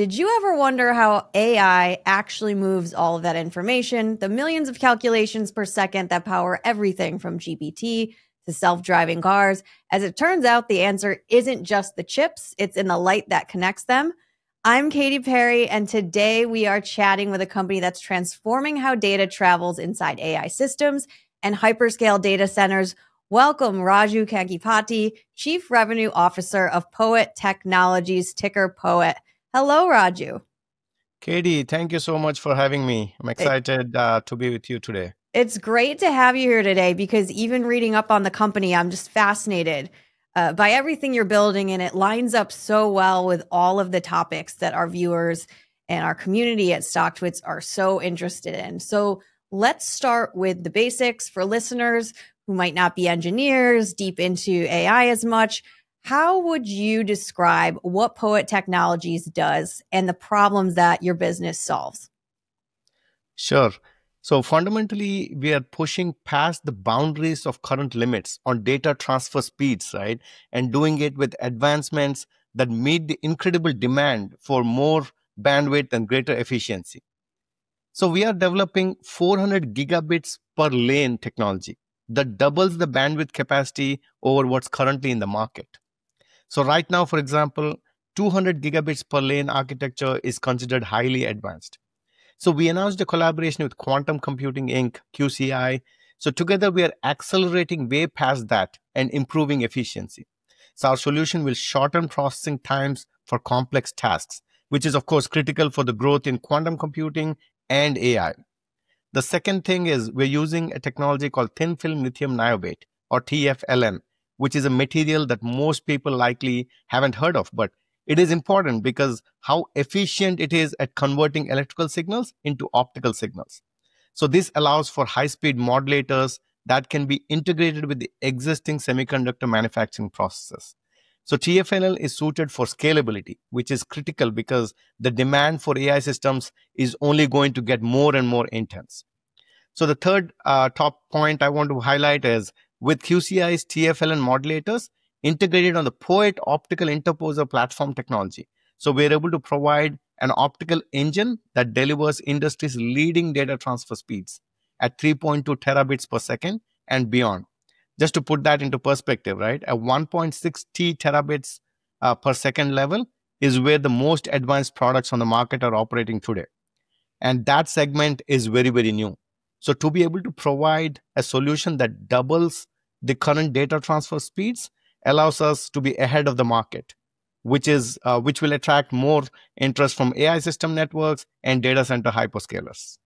did you ever wonder how AI actually moves all of that information, the millions of calculations per second that power everything from GPT to self driving cars? As it turns out, the answer isn't just the chips, it's in the light that connects them. I'm Katy Perry, and today we are chatting with a company that's transforming how data travels inside AI systems and hyperscale data centers. Welcome, Raju Kankipati, Chief Revenue Officer of POET Technologies, ticker POET. Hello, Raju. Katie, thank you so much for having me. I'm excited uh, to be with you today. It's great to have you here today because even reading up on the company, I'm just fascinated uh, by everything you're building, and it lines up so well with all of the topics that our viewers and our community at StockTwits are so interested in. So let's start with the basics for listeners who might not be engineers, deep into AI as much. How would you describe what POET Technologies does and the problems that your business solves? Sure. So fundamentally, we are pushing past the boundaries of current limits on data transfer speeds, right? And doing it with advancements that meet the incredible demand for more bandwidth and greater efficiency. So we are developing 400 gigabits per lane technology that doubles the bandwidth capacity over what's currently in the market. So right now, for example, 200 gigabits per lane architecture is considered highly advanced. So we announced a collaboration with Quantum Computing Inc., QCI. So together we are accelerating way past that and improving efficiency. So our solution will shorten processing times for complex tasks, which is of course critical for the growth in quantum computing and AI. The second thing is we're using a technology called thin film lithium niobate or TFLN, which is a material that most people likely haven't heard of, but it is important because how efficient it is at converting electrical signals into optical signals. So this allows for high-speed modulators that can be integrated with the existing semiconductor manufacturing processes. So TFNL is suited for scalability, which is critical because the demand for AI systems is only going to get more and more intense. So the third uh, top point I want to highlight is with QCI's TFLN modulators, integrated on the POET optical interposer platform technology. So we're able to provide an optical engine that delivers industry's leading data transfer speeds at 3.2 terabits per second and beyond. Just to put that into perspective, right? At 1.6 T terabits uh, per second level is where the most advanced products on the market are operating today. And that segment is very, very new. So to be able to provide a solution that doubles the current data transfer speeds allows us to be ahead of the market which is uh, which will attract more interest from ai system networks and data center hyperscalers.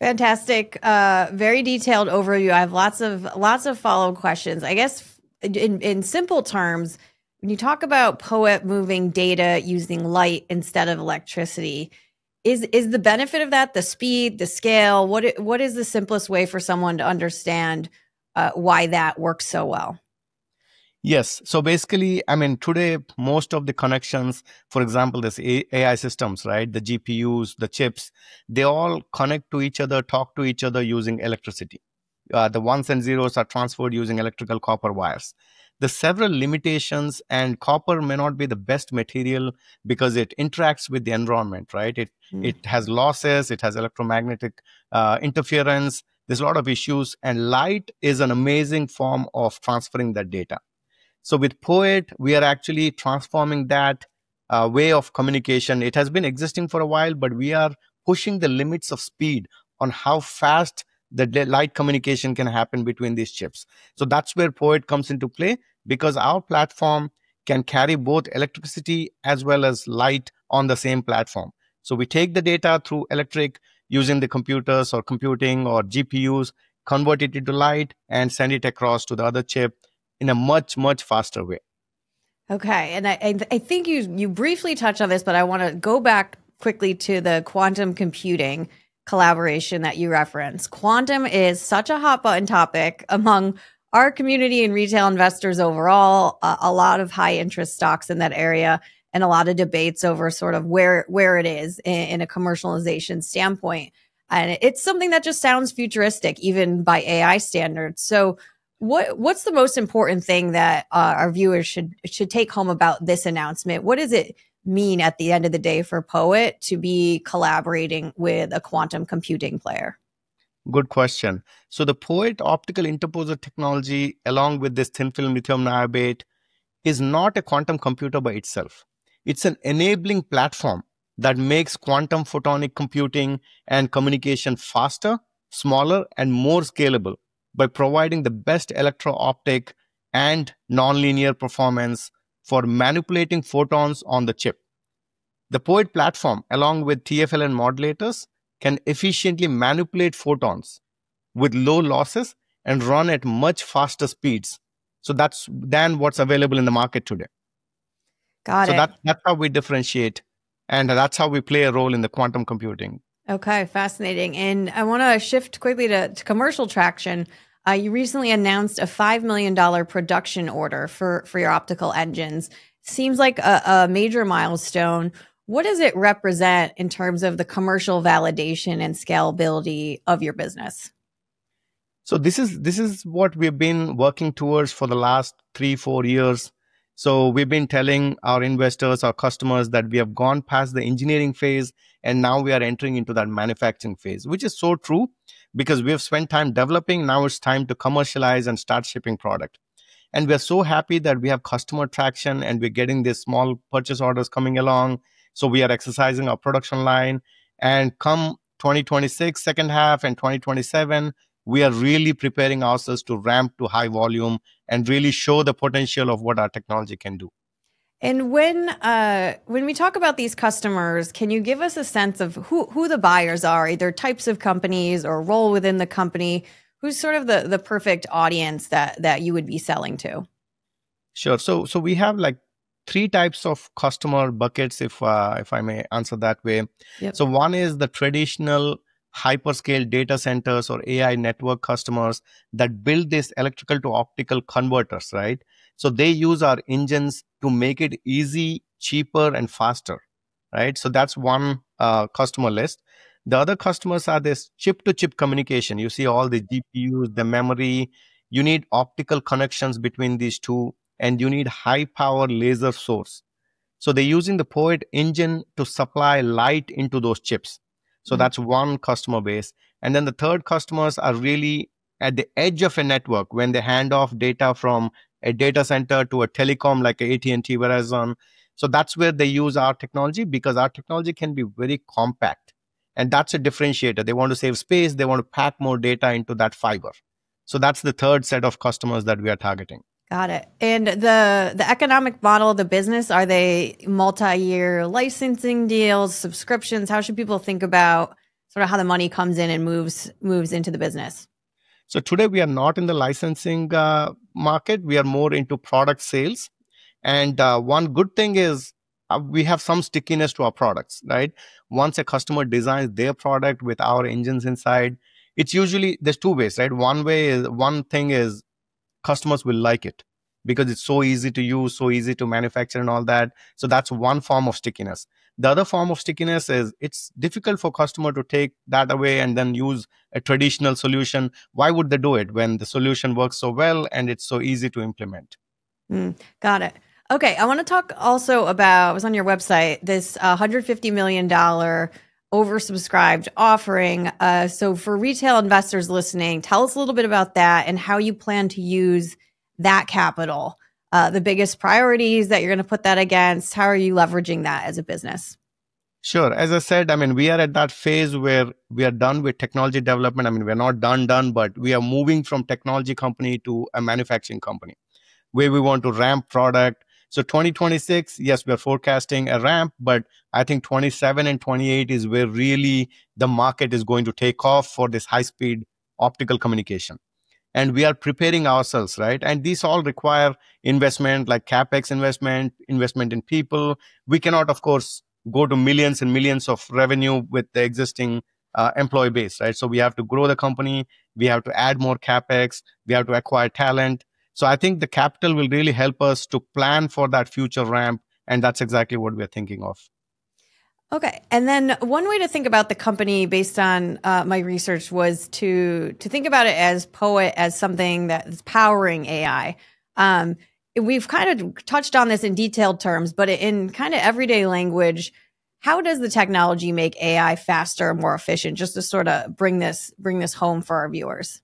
Fantastic. Uh, very detailed overview. I have lots of lots of follow up questions. I guess in, in simple terms when you talk about poet moving data using light instead of electricity is is the benefit of that the speed the scale what what is the simplest way for someone to understand uh, why that works so well Yes. So basically, I mean, today, most of the connections, for example, this AI systems, right? The GPUs, the chips, they all connect to each other, talk to each other using electricity. Uh, the ones and zeros are transferred using electrical copper wires. The several limitations, and copper may not be the best material because it interacts with the environment, right? It mm. it has losses, it has electromagnetic uh, interference. There's a lot of issues, and light is an amazing form of transferring that data. So with Poet, we are actually transforming that uh, way of communication. It has been existing for a while, but we are pushing the limits of speed on how fast the light communication can happen between these chips. So that's where Poet comes into play because our platform can carry both electricity as well as light on the same platform. So we take the data through electric using the computers or computing or GPUs, convert it into light and send it across to the other chip in a much much faster way okay and i i think you you briefly touched on this but i want to go back quickly to the quantum computing collaboration that you referenced quantum is such a hot button topic among our community and retail investors overall a lot of high interest stocks in that area and a lot of debates over sort of where where it is in, in a commercialization standpoint and it's something that just sounds futuristic even by ai standards so what what's the most important thing that uh, our viewers should should take home about this announcement? What does it mean at the end of the day for POET to be collaborating with a quantum computing player? Good question. So the POET optical interposer technology, along with this thin film lithium niobate, is not a quantum computer by itself. It's an enabling platform that makes quantum photonic computing and communication faster, smaller, and more scalable by providing the best electro optic and nonlinear performance for manipulating photons on the chip. The POET platform, along with TFLN modulators, can efficiently manipulate photons with low losses and run at much faster speeds. So that's than what's available in the market today. Got so it. That, that's how we differentiate, and that's how we play a role in the quantum computing. Okay, fascinating. And I want to shift quickly to, to commercial traction. Uh, you recently announced a $5 million production order for, for your optical engines. Seems like a, a major milestone. What does it represent in terms of the commercial validation and scalability of your business? So this is this is what we've been working towards for the last three four years. So we've been telling our investors, our customers that we have gone past the engineering phase and now we are entering into that manufacturing phase, which is so true because we have spent time developing. Now it's time to commercialize and start shipping product. And we're so happy that we have customer traction and we're getting these small purchase orders coming along. So we are exercising our production line. And come 2026, second half, and 2027, we are really preparing ourselves to ramp to high volume and really show the potential of what our technology can do. And when uh, when we talk about these customers, can you give us a sense of who who the buyers are, either types of companies or role within the company? Who's sort of the the perfect audience that that you would be selling to? Sure. So so we have like three types of customer buckets, if uh, if I may answer that way. Yep. So one is the traditional hyperscale data centers or AI network customers that build these electrical to optical converters, right? So they use our engines to make it easy, cheaper, and faster, right? So that's one uh, customer list. The other customers are this chip to chip communication. You see all the GPUs, the memory. You need optical connections between these two, and you need high power laser source. So they're using the POET engine to supply light into those chips. So mm-hmm. that's one customer base. And then the third customers are really at the edge of a network when they hand off data from a data center to a telecom like AT&T, Verizon. So that's where they use our technology because our technology can be very compact. And that's a differentiator. They want to save space. They want to pack more data into that fiber. So that's the third set of customers that we are targeting. Got it. And the the economic model of the business are they multi-year licensing deals, subscriptions? How should people think about sort of how the money comes in and moves moves into the business? So today we are not in the licensing uh, market. We are more into product sales. And uh, one good thing is uh, we have some stickiness to our products, right? Once a customer designs their product with our engines inside, it's usually there's two ways, right? One way is one thing is customers will like it because it's so easy to use, so easy to manufacture and all that. So that's one form of stickiness. The other form of stickiness is it's difficult for customer to take that away and then use a traditional solution. Why would they do it when the solution works so well and it's so easy to implement? Mm, got it. Okay, I want to talk also about. I was on your website. This uh, 150 million dollar oversubscribed offering. Uh, so for retail investors listening, tell us a little bit about that and how you plan to use that capital uh, the biggest priorities that you're going to put that against? How are you leveraging that as a business? Sure. As I said, I mean, we are at that phase where we are done with technology development. I mean, we're not done, done, but we are moving from technology company to a manufacturing company where we want to ramp product. So 2026, yes, we're forecasting a ramp, but I think 27 and 28 is where really the market is going to take off for this high speed optical communication. And we are preparing ourselves right? And these all require investment like capex investment investment in people. We cannot of course go to millions and millions of revenue with the existing uh, employee base right? So we have to grow the company. We have to add more capex. We have to acquire talent so i think the capital will really help us to plan for that future ramp and that's exactly what we're thinking of Okay, and then one way to think about the company, based on uh, my research, was to to think about it as POET as something that is powering AI. Um, we've kind of touched on this in detailed terms, but in kind of everyday language, how does the technology make AI faster, more efficient? Just to sort of bring this bring this home for our viewers.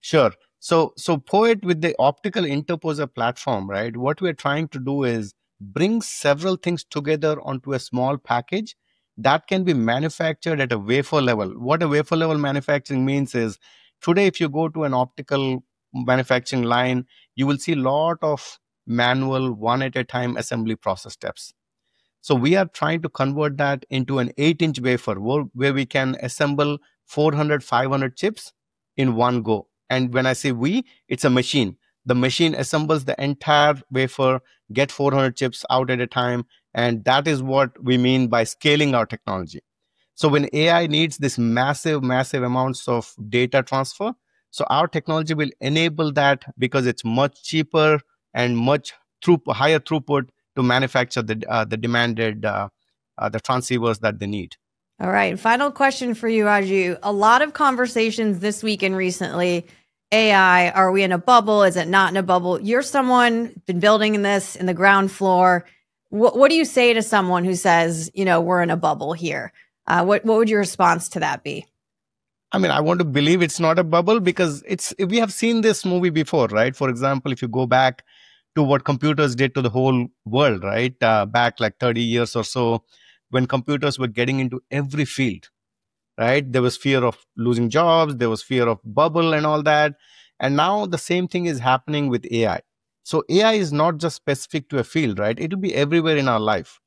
Sure. So so Poet with the optical interposer platform, right? What we're trying to do is bring several things together onto a small package that can be manufactured at a wafer level. What a wafer level manufacturing means is today if you go to an optical manufacturing line, you will see a lot of manual one at a time assembly process steps. So we are trying to convert that into an 8 inch wafer where, where we can assemble 400, 500 chips in one go. And when I say we, it's a machine. The machine assembles the entire wafer, get 400 chips out at a time. And that is what we mean by scaling our technology. So when AI needs this massive, massive amounts of data transfer, so our technology will enable that because it's much cheaper and much through, higher throughput to manufacture the uh, the demanded uh, uh, the transceivers that they need. All right. Final question for you, Raju. A lot of conversations this week and recently. AI, are we in a bubble? Is it not in a bubble? You're someone been building in this in the ground floor. What, what do you say to someone who says, you know, we're in a bubble here? Uh, what what would your response to that be? I mean, I want to believe it's not a bubble because it's we have seen this movie before, right? For example, if you go back to what computers did to the whole world, right? Uh, back like 30 years or so, when computers were getting into every field, right? There was fear of losing jobs, there was fear of bubble and all that. And now the same thing is happening with AI. So AI is not just specific to a field, right? It'll be everywhere in our life.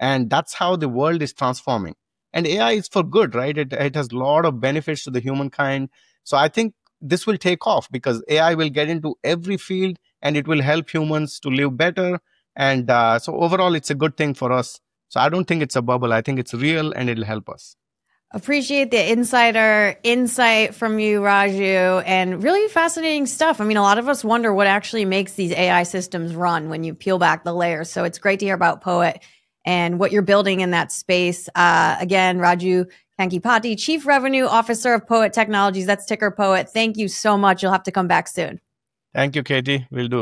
And that's how the world is transforming and ai is for good right it, it has a lot of benefits to the humankind so i think this will take off because ai will get into every field and it will help humans to live better and uh, so overall it's a good thing for us so i don't think it's a bubble i think it's real and it'll help us Appreciate the insider insight from you, Raju, and really fascinating stuff. I mean, a lot of us wonder what actually makes these AI systems run when you peel back the layers. So it's great to hear about Poet and what you're building in that space. Uh, again, Raju Kankipati, Chief Revenue Officer of Poet Technologies. That's ticker Poet. Thank you so much. You'll have to come back soon. Thank you, Katie. We'll do.